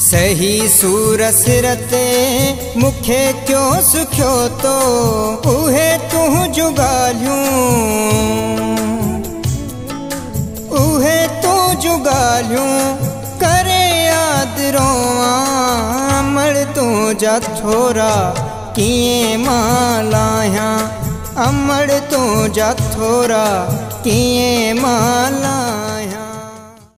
صحيح سور سر تي مون کي سکيو تو؟ اهي تون جگاليون. اهي تون جگاليون ڪري ياد روئامڙ تون جا ٿورا ڪيئن مان لاهيان امڙ تون جا ٿورا ڪيئن مالا